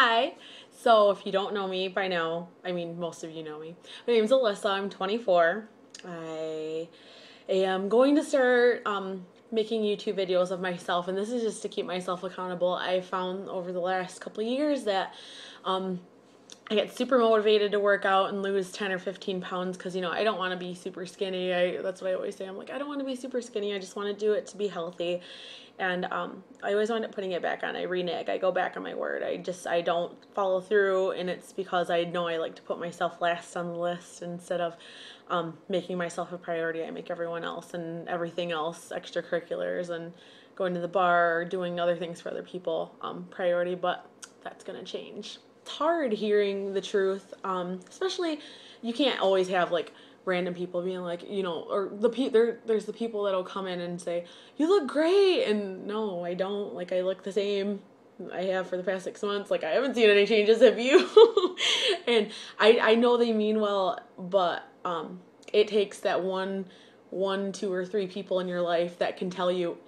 Hi. So if you don't know me by now, I mean most of you know me. My name's Alyssa. I'm 24. I am going to start um, making YouTube videos of myself, and this is just to keep myself accountable. I found over the last couple years that um, I get super motivated to work out and lose 10 or 15 pounds because, you know, I don't want to be super skinny. I, that's what I always say. I'm like, I don't want to be super skinny. I just want to do it to be healthy. And um, I always wind up putting it back on. I renege. I go back on my word. I just, I don't follow through. And it's because I know I like to put myself last on the list instead of um, making myself a priority. I make everyone else and everything else, extracurriculars and going to the bar, or doing other things for other people, um, priority. But that's going to change hard hearing the truth, um, especially you can't always have like random people being like, you know, or the pe- there there's the people that'll come in and say, "You look great," and no, I don't. Like I look the same. I have for the past six months. Like I haven't seen any changes. Have you? and I I know they mean well, but um, it takes that one one two or three people in your life that can tell you,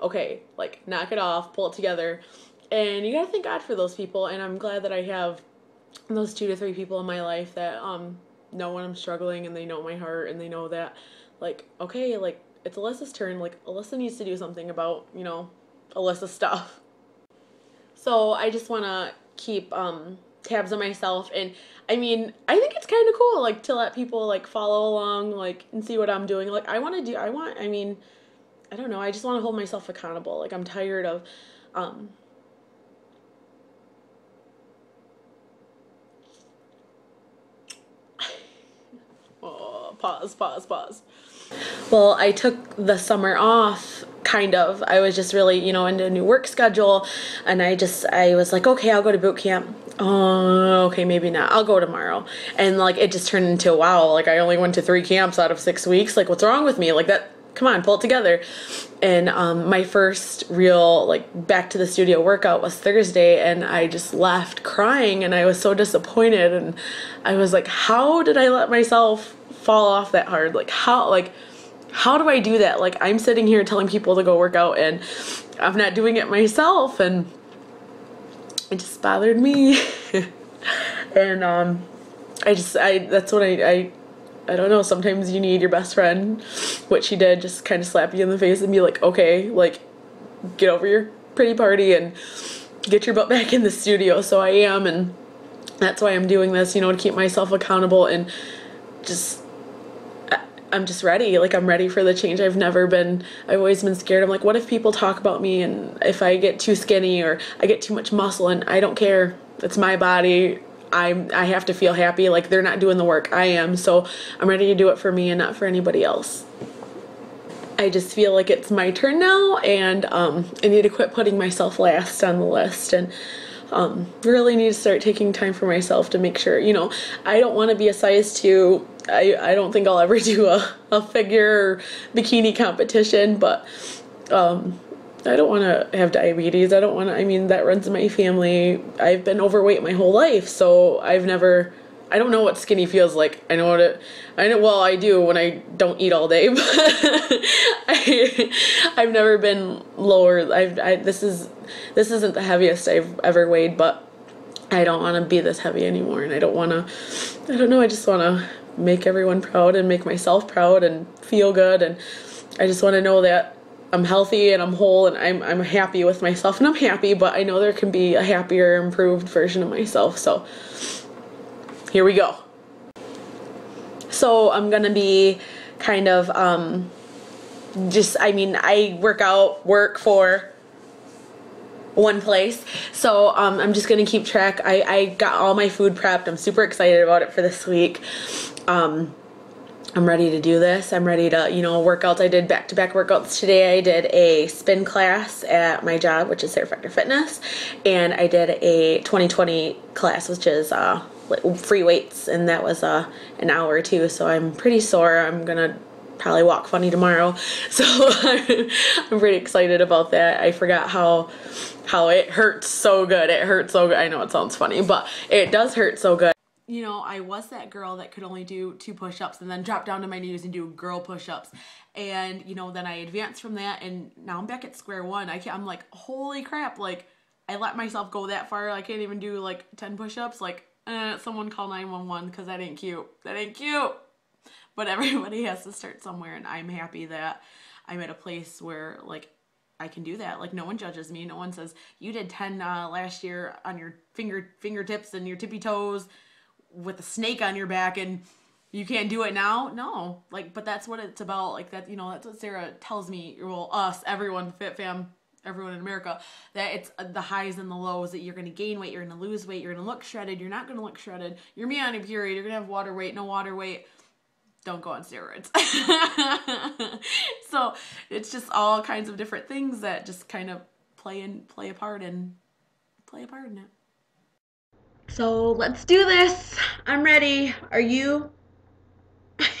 okay, like knock it off, pull it together and you gotta thank God for those people. And I'm glad that I have those two to three people in my life that um know when I'm struggling and they know my heart and they know that like okay like it's Alyssa's turn like Alyssa needs to do something about you know Alyssa stuff. So I just want to keep um tabs on myself and I mean I think it's kind of cool like to let people like follow along like and see what I'm doing like I want to do I want I mean I don't know I just want to hold myself accountable like I'm tired of um pause, pause, pause. Well, I took the summer off kind of. I was just really, you know, into a new work schedule and I just I was like, okay, I'll go to boot camp. Oh, okay, maybe not. I'll go tomorrow. And like it just turned into wow, like I only went to 3 camps out of 6 weeks. Like what's wrong with me? Like that come on, pull it together. And um, my first real like back to the studio workout was Thursday, and I just left crying, and I was so disappointed, and I was like, how did I let myself fall off that hard. Like how like how do I do that? Like I'm sitting here telling people to go work out and I'm not doing it myself and it just bothered me. and um I just I that's what I I I don't know, sometimes you need your best friend, which she did, just kind of slap you in the face and be like, okay, like, get over your pretty party and get your butt back in the studio. So I am, and that's why I'm doing this, you know, to keep myself accountable and just I'm just ready. Like I'm ready for the change. I've never been I've always been scared. I'm like, what if people talk about me and if I get too skinny or I get too much muscle and I don't care. It's my body. I'm I have to feel happy. Like they're not doing the work. I am. So I'm ready to do it for me and not for anybody else. I just feel like it's my turn now and um, I need to quit putting myself last on the list and um, really need to start taking time for myself to make sure, you know, I don't want to be a size 2 I, I don't think I'll ever do a, a figure bikini competition, but um, I don't want to have diabetes. I don't want to, I mean, that runs in my family. I've been overweight my whole life, so I've never, I don't know what skinny feels like. I know what it, I know, well, I do when I don't eat all day, but I, I've never been lower. I've, I, this is, this isn't the heaviest I've ever weighed, but I don't want to be this heavy anymore, and I don't want to, I don't know, I just want to make everyone proud and make myself proud and feel good and I just want to know that I'm healthy and I'm whole and I'm I'm happy with myself and I'm happy but I know there can be a happier improved version of myself so here we go so I'm gonna be kind of um just I mean I work out work for one place. So um, I'm just gonna keep track. I, I got all my food prepped. I'm super excited about it for this week um, I'm ready to do this. I'm ready to, you know, workouts. I did back-to-back workouts today. I did a spin class at my job, which is Fechter Fitness, and I did a 2020 class, which is uh, free weights, and that was uh, an hour or two. So I'm pretty sore. I'm gonna probably walk funny tomorrow. So I'm pretty excited about that. I forgot how how it hurts so good. It hurts so good. I know it sounds funny, but it does hurt so good you know, I was that girl that could only do two push ups and then drop down to my knees and do girl push ups. And, you know, then I advanced from that and now I'm back at square one. I can't, I'm like, holy crap, like, I let myself go that far. I can't even do like 10 push-ups. Like, eh, someone call 911 because that ain't cute. That ain't cute. But everybody has to start somewhere, and I'm happy that I'm at a place where like I can do that. Like no one judges me. No one says you did 10 uh, last year on your finger fingertips and your tippy toes with a snake on your back and you can't do it now. No, like but that's what it's about. Like that, you know, that's what Sarah tells me. Well, us, everyone, Fit Fam, everyone in America, that it's the highs and the lows. That you're gonna gain weight, you're gonna lose weight, you're gonna look shredded, you're not gonna look shredded. You're me on a period, you're gonna have water weight, no water weight don't go on steroids. so it's just all kinds of different things that just kind of play and play a part and play a part in it. So let's do this. I'm ready. Are you?